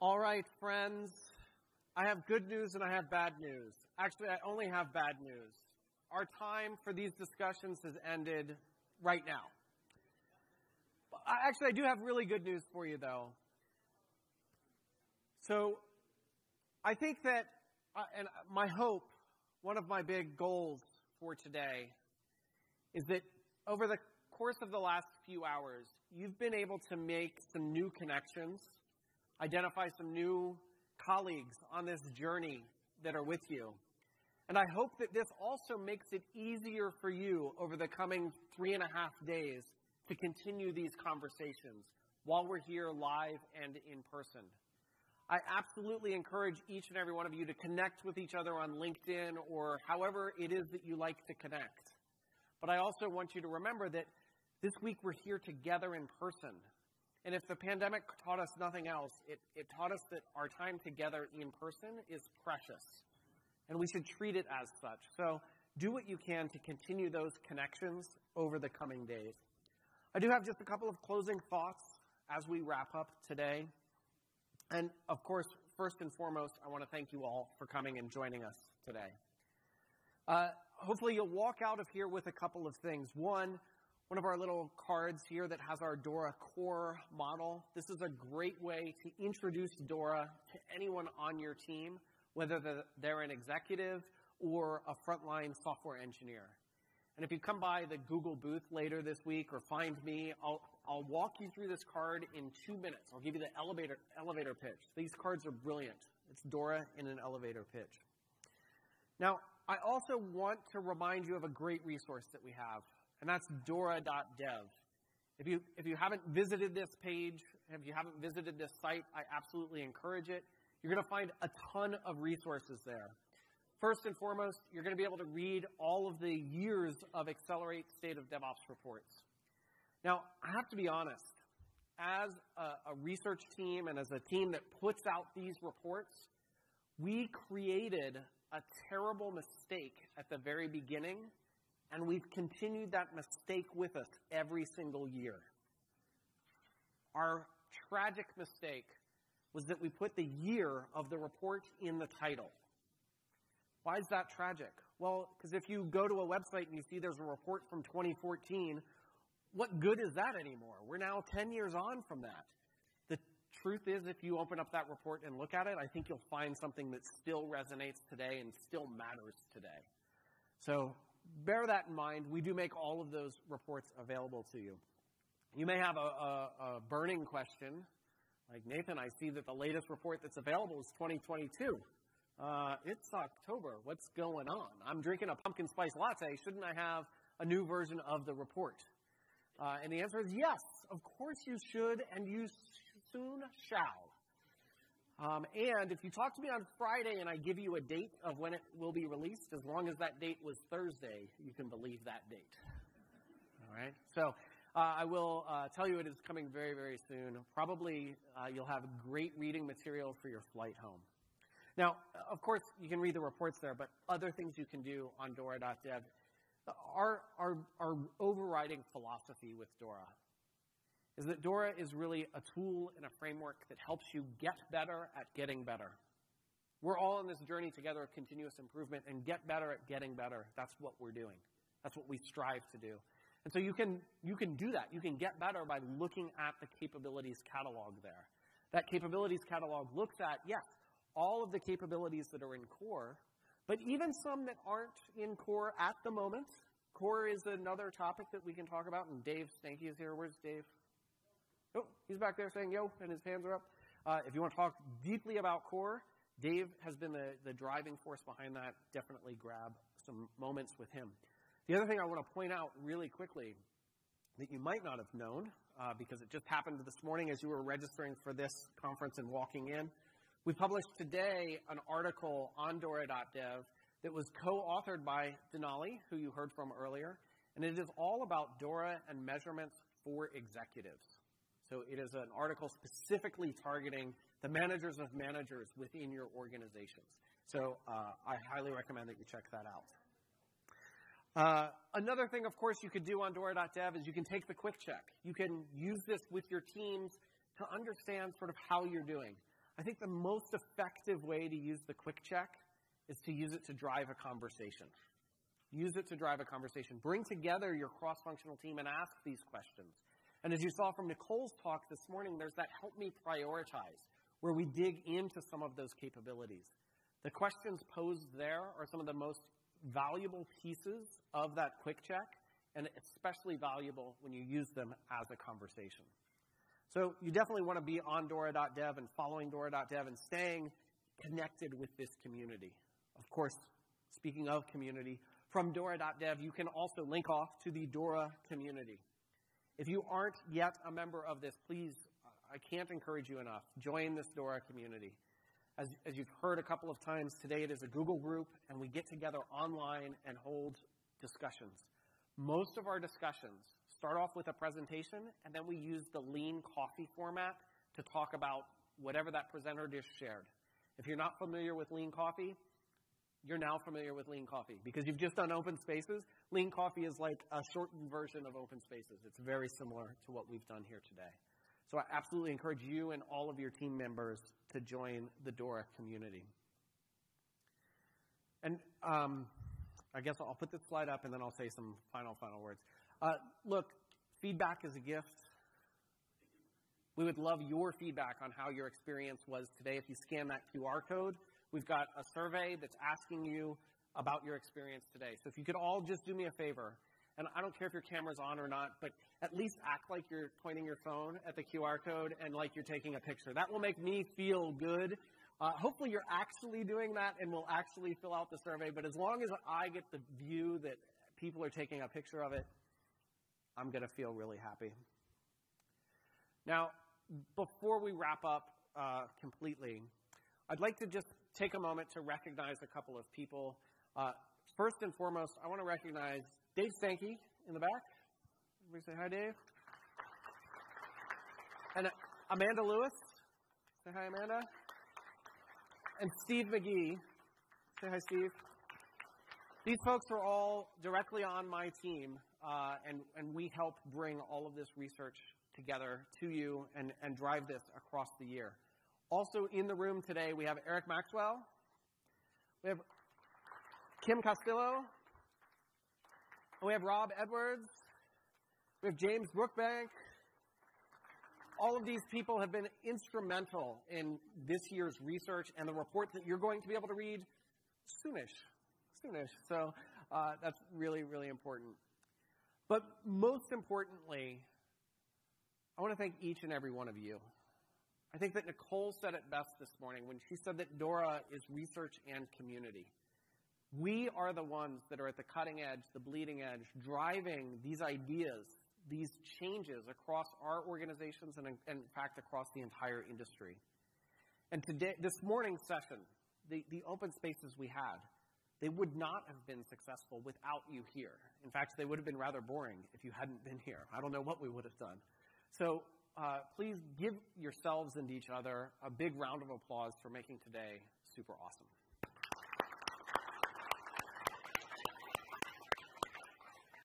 All right, friends. I have good news and I have bad news. Actually, I only have bad news. Our time for these discussions has ended right now. Actually, I do have really good news for you, though. So, I think that, uh, and my hope, one of my big goals for today, is that over the course of the last few hours, you've been able to make some new connections, identify some new colleagues on this journey that are with you. And I hope that this also makes it easier for you over the coming three and a half days to continue these conversations while we're here live and in person. I absolutely encourage each and every one of you to connect with each other on LinkedIn or however it is that you like to connect. But I also want you to remember that this week we're here together in person. And if the pandemic taught us nothing else, it, it taught us that our time together in person is precious. And we should treat it as such. So do what you can to continue those connections over the coming days. I do have just a couple of closing thoughts as we wrap up today. And of course, first and foremost, I want to thank you all for coming and joining us today. Uh, hopefully, you'll walk out of here with a couple of things. One, one of our little cards here that has our Dora core model. This is a great way to introduce Dora to anyone on your team, whether they're an executive or a frontline software engineer. And if you come by the Google booth later this week or find me, I'll, I'll walk you through this card in two minutes. I'll give you the elevator, elevator pitch. These cards are brilliant. It's Dora in an elevator pitch. Now, I also want to remind you of a great resource that we have, and that's Dora.dev. If you, if you haven't visited this page, if you haven't visited this site, I absolutely encourage it. You're going to find a ton of resources there. First and foremost, you're going to be able to read all of the years of Accelerate State of DevOps reports. Now, I have to be honest. As a, a research team and as a team that puts out these reports, we created a terrible mistake at the very beginning, and we've continued that mistake with us every single year. Our tragic mistake was that we put the year of the report in the title. Why is that tragic? Well, because if you go to a website and you see there's a report from 2014, what good is that anymore? We're now 10 years on from that. The truth is, if you open up that report and look at it, I think you'll find something that still resonates today and still matters today. So bear that in mind. We do make all of those reports available to you. You may have a, a, a burning question, like Nathan, I see that the latest report that's available is 2022. Uh, it's October. What's going on? I'm drinking a pumpkin spice latte. Shouldn't I have a new version of the report? Uh, and the answer is yes. Of course you should, and you soon shall. Um, and if you talk to me on Friday and I give you a date of when it will be released, as long as that date was Thursday, you can believe that date. All right? So uh, I will uh, tell you it is coming very, very soon. Probably uh, you'll have great reading material for your flight home. Now, of course, you can read the reports there, but other things you can do on Dora.dev. Our, our, our overriding philosophy with Dora is that Dora is really a tool and a framework that helps you get better at getting better. We're all on this journey together of continuous improvement and get better at getting better. That's what we're doing. That's what we strive to do. And so you can, you can do that. You can get better by looking at the capabilities catalog there. That capabilities catalog looks at, yes, all of the capabilities that are in core, but even some that aren't in core at the moment. Core is another topic that we can talk about, and Dave Stanke is here. Where's Dave? Oh, he's back there saying yo, and his hands are up. Uh, if you want to talk deeply about core, Dave has been the, the driving force behind that. Definitely grab some moments with him. The other thing I want to point out really quickly that you might not have known, uh, because it just happened this morning as you were registering for this conference and walking in, we published today an article on Dora.dev that was co-authored by Denali, who you heard from earlier, and it is all about Dora and measurements for executives. So it is an article specifically targeting the managers of managers within your organizations. So uh, I highly recommend that you check that out. Uh, another thing, of course, you could do on Dora.dev is you can take the quick check. You can use this with your teams to understand sort of how you're doing. I think the most effective way to use the quick check is to use it to drive a conversation. Use it to drive a conversation. Bring together your cross functional team and ask these questions. And as you saw from Nicole's talk this morning, there's that help me prioritize, where we dig into some of those capabilities. The questions posed there are some of the most valuable pieces of that quick check, and especially valuable when you use them as a conversation. So you definitely want to be on Dora.dev and following Dora.dev and staying connected with this community. Of course, speaking of community, from Dora.dev, you can also link off to the Dora community. If you aren't yet a member of this, please, I can't encourage you enough. Join this Dora community. As, as you've heard a couple of times today, it is a Google group, and we get together online and hold discussions. Most of our discussions start off with a presentation, and then we use the lean coffee format to talk about whatever that presenter just shared. If you're not familiar with lean coffee, you're now familiar with Lean Coffee because you've just done Open Spaces. Lean Coffee is like a shortened version of Open Spaces. It's very similar to what we've done here today. So I absolutely encourage you and all of your team members to join the Dora community. And um, I guess I'll put this slide up and then I'll say some final, final words. Uh, look, feedback is a gift. We would love your feedback on how your experience was today. If you scan that QR code, We've got a survey that's asking you about your experience today. So if you could all just do me a favor, and I don't care if your camera's on or not, but at least act like you're pointing your phone at the QR code and like you're taking a picture. That will make me feel good. Uh, hopefully you're actually doing that and will actually fill out the survey, but as long as I get the view that people are taking a picture of it, I'm going to feel really happy. Now, before we wrap up uh, completely, I'd like to just take a moment to recognize a couple of people. Uh, first and foremost, I want to recognize Dave Stanke in the back. Everybody say hi, Dave. And uh, Amanda Lewis. Say hi, Amanda. And Steve McGhee. Say hi, Steve. These folks are all directly on my team, uh, and, and we help bring all of this research together to you and, and drive this across the year. Also in the room today, we have Eric Maxwell. We have Kim Castillo. We have Rob Edwards. We have James Brookbank. All of these people have been instrumental in this year's research and the report that you're going to be able to read soonish. Soonish. So uh, that's really, really important. But most importantly, I want to thank each and every one of you. I think that Nicole said it best this morning when she said that Dora is research and community. We are the ones that are at the cutting edge, the bleeding edge, driving these ideas, these changes across our organizations and, in fact, across the entire industry. And today, this morning's session, the, the open spaces we had, they would not have been successful without you here. In fact, they would have been rather boring if you hadn't been here. I don't know what we would have done. So uh, please give yourselves and each other a big round of applause for making today super awesome.